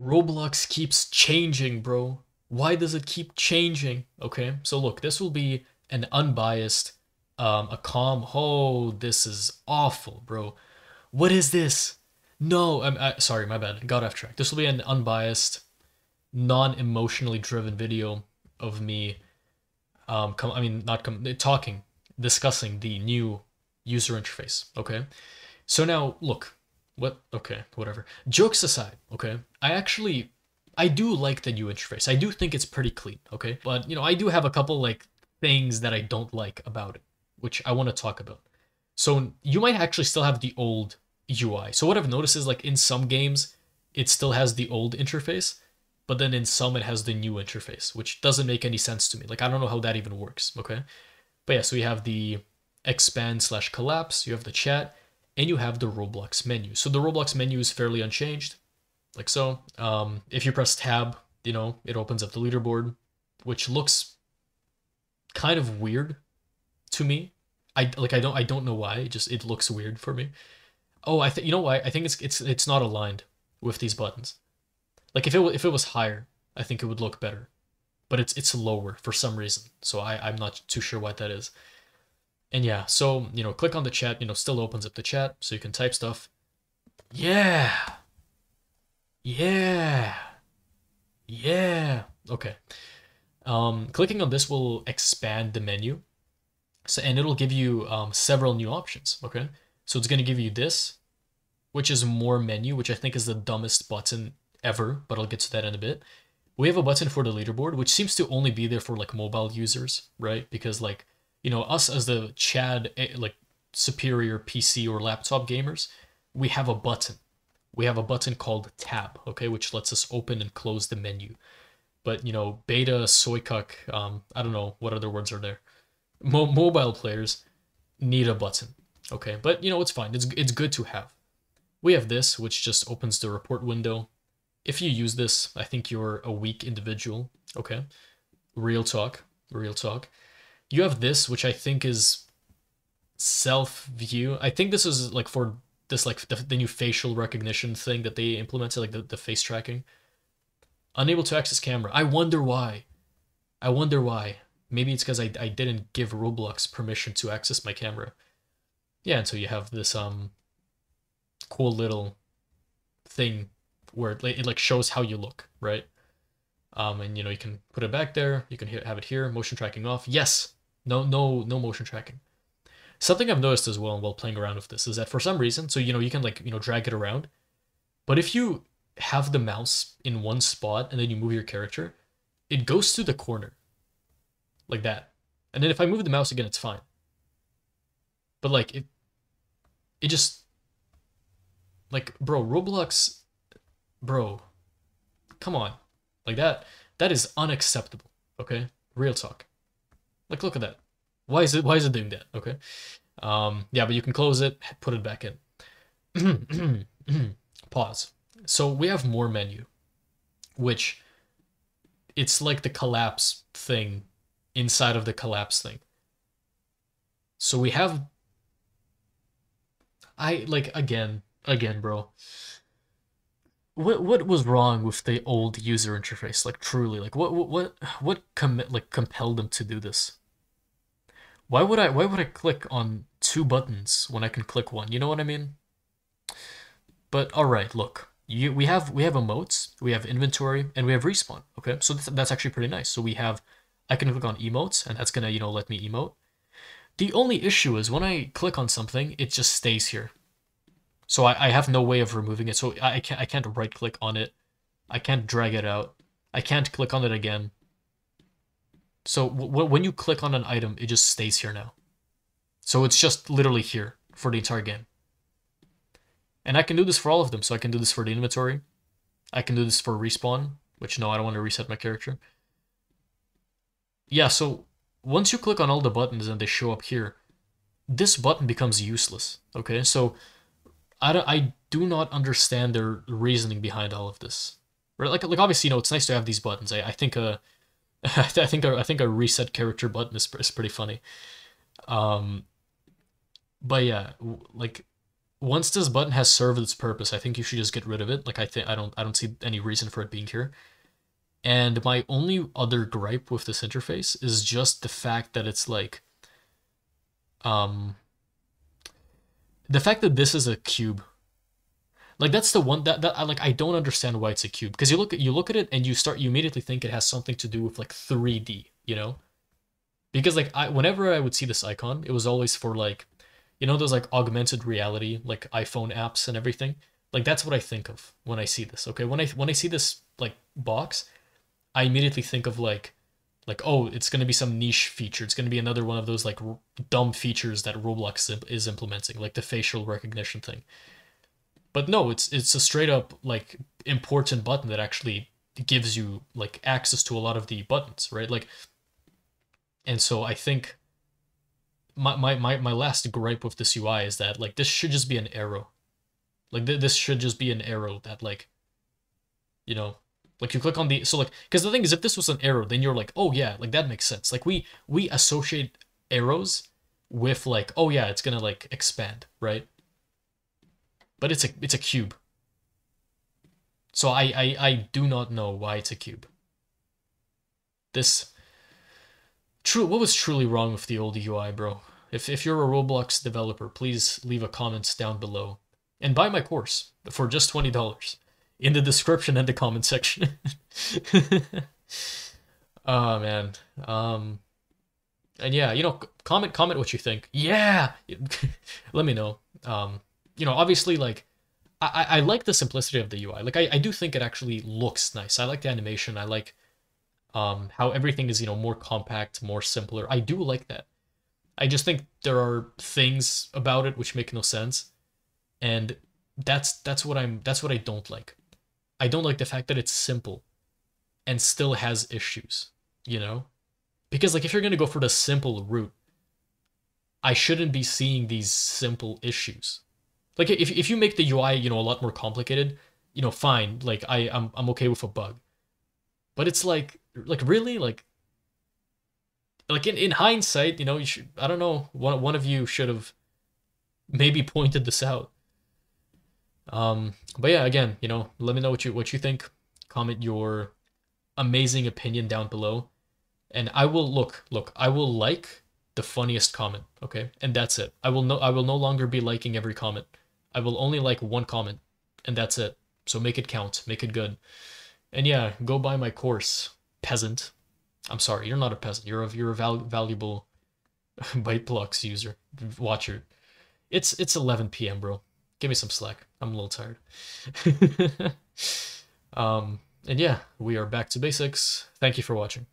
Roblox keeps changing, bro. Why does it keep changing? Okay, so look, this will be an unbiased, um, a calm. Oh, this is awful, bro. What is this? No, I'm I, sorry, my bad. Got off track. This will be an unbiased, non-emotionally driven video of me. Um, come, I mean, not come, talking, discussing the new user interface. Okay, so now look, what? Okay, whatever. Jokes aside, okay, I actually, I do like the new interface. I do think it's pretty clean. Okay, but you know, I do have a couple like things that I don't like about it, which I want to talk about. So you might actually still have the old UI. So what I've noticed is like in some games, it still has the old interface, but then in some it has the new interface, which doesn't make any sense to me. Like I don't know how that even works. Okay, but yeah, so you have the expand slash collapse, you have the chat, and you have the Roblox menu. So the Roblox menu is fairly unchanged, like so. Um, if you press tab, you know it opens up the leaderboard, which looks kind of weird to me. I like I don't I don't know why. It just it looks weird for me. Oh, I think you know why? I think it's it's it's not aligned with these buttons. Like if it if it was higher, I think it would look better. But it's it's lower for some reason. So I I'm not too sure what that is. And yeah, so you know, click on the chat. You know, still opens up the chat, so you can type stuff. Yeah. Yeah. Yeah. Okay. Um, clicking on this will expand the menu. So and it'll give you um, several new options. Okay. So it's going to give you this, which is more menu, which I think is the dumbest button ever, but I'll get to that in a bit. We have a button for the leaderboard, which seems to only be there for like mobile users, right? Because like, you know, us as the Chad, eh, like superior PC or laptop gamers, we have a button. We have a button called tab, okay, which lets us open and close the menu. But, you know, beta, soykuk, um, I don't know what other words are there. Mo- mobile players need a button. Okay, but you know, it's fine. It's, it's good to have. We have this, which just opens the report window. If you use this, I think you're a weak individual. Okay, real talk, real talk. You have this, which I think is self view. I think this is like for this like the, the new facial recognition thing that they implemented, like the, the face tracking. Unable to access camera. I wonder why. I wonder why. Maybe it's because I, I didn't give Roblox permission to access my camera yeah, and so you have this um cool little thing where it, it like shows how you look, right? Um, and you know you can put it back there. You can have it here. Motion tracking off. Yes. No. No. No motion tracking. Something I've noticed as well while playing around with this is that for some reason, so you know you can like you know drag it around, but if you have the mouse in one spot and then you move your character, it goes to the corner, like that. And then if I move the mouse again, it's fine. But like it, it just like bro roblox bro come on like that that is unacceptable okay real talk like look at that. Why is it why is it doing that? Okay. Um yeah but you can close it put it back in. Pause. So we have more menu which it's like the collapse thing inside of the collapse thing. So we have I like again, again, bro. What what was wrong with the old user interface? Like truly, like what what what what commit like compelled them to do this? Why would I why would I click on two buttons when I can click one? You know what I mean? But all right, look. You, we have we have emotes, we have inventory, and we have respawn. Okay, so that's, that's actually pretty nice. So we have, I can click on emotes, and that's gonna you know let me emote. The only issue is when I click on something, it just stays here. So I, I have no way of removing it. So I, can't, I can't right click on it. I can't drag it out. I can't click on it again. So when you click on an item, it just stays here now. So it's just literally here for the entire game. And I can do this for all of them. So I can do this for the inventory. I can do this for respawn, which no, I don't want to reset my character. Yeah, so once you click on all the buttons and they show up here, this button becomes useless. Okay, so I, don't, I do not understand their reasoning behind all of this. Right? Like, like obviously, you know, it's nice to have these buttons. I, I think a, I think a, I think a reset character button is, is pretty funny. Um, but yeah, like, once this button has served its purpose, I think you should just get rid of it. Like I think I don't I don't see any reason for it being here. And my only other gripe with this interface is just the fact that it's like um the fact that this is a cube. Like that's the one that, that I like I don't understand why it's a cube. Because you look at you look at it and you start you immediately think it has something to do with like 3D, you know? Because like I whenever I would see this icon, it was always for like you know those like augmented reality like iphone apps and everything like that's what i think of when i see this okay when i when i see this like box i immediately think of like like oh it's going to be some niche feature. It's going to be another one of those like r- dumb features that roblox is implementing like the facial recognition thing. But no it's it's a straight up like important button that actually gives you like access to a lot of the buttons right? Like and so i think my, my, my, my last gripe with this UI is that like this should just be an arrow. Like th- this should just be an arrow that like, you know, like you click on the so like because the thing is if this was an arrow then you're like oh yeah like that makes sense. Like we we associate arrows with like oh yeah it's gonna like expand right? But it's a it's a cube. So I I I do not know why it's a cube. This True. What was truly wrong with the old UI, bro? If if you're a Roblox developer, please leave a comment down below, and buy my course for just twenty dollars in the description and the comment section. oh man. Um. And yeah, you know, comment comment what you think. Yeah, let me know. Um, you know, obviously, like, I I like the simplicity of the UI. Like, I I do think it actually looks nice. I like the animation. I like um, how everything is you know more compact, more simpler. I do like that. I just think there are things about it which make no sense, and that's that's what I'm that's what I don't like. I don't like the fact that it's simple, and still has issues. You know, because like if you're gonna go for the simple route, I shouldn't be seeing these simple issues. Like if if you make the UI you know a lot more complicated, you know fine. Like I I'm I'm okay with a bug, but it's like like really like like in, in hindsight you know you should i don't know one, one of you should have maybe pointed this out um but yeah again you know let me know what you what you think comment your amazing opinion down below and i will look look i will like the funniest comment okay and that's it i will no i will no longer be liking every comment i will only like one comment and that's it so make it count make it good and yeah go buy my course peasant. I'm sorry, you're not a peasant. You're a you're a val- valuable ByteBlox user watcher. It's it's 11 p.m., bro. Give me some slack. I'm a little tired. um, and yeah, we are back to basics. Thank you for watching.